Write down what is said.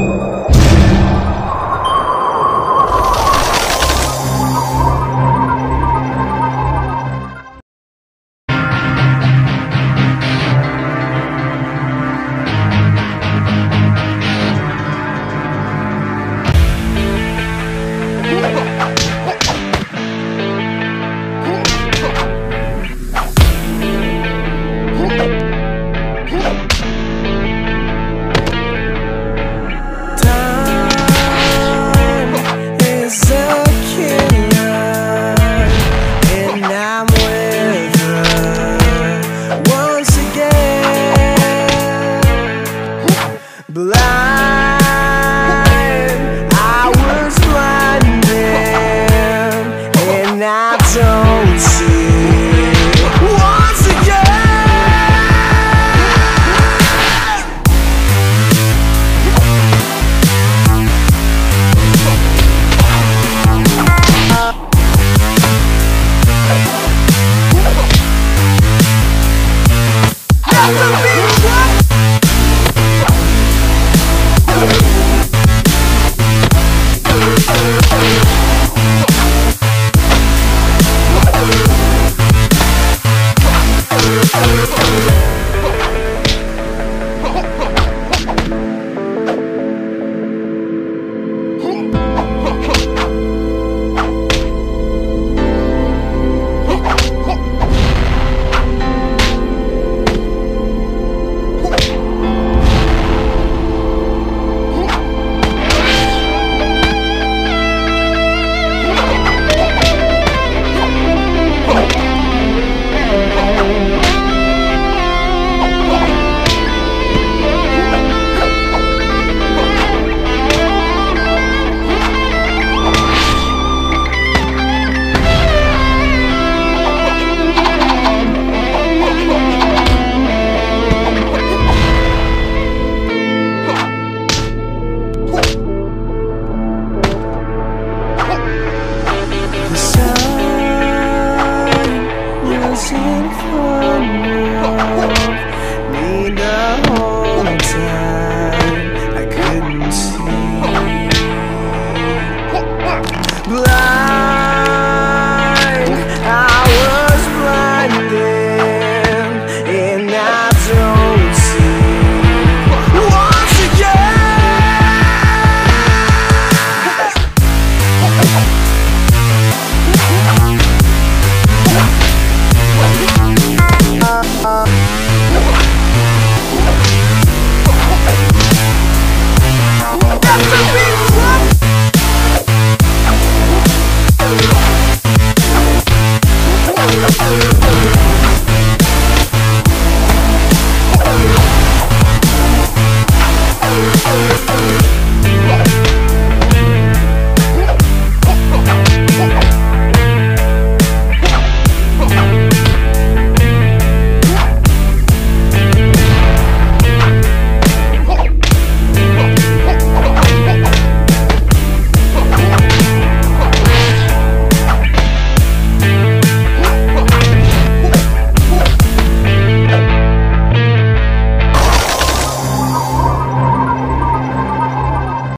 you.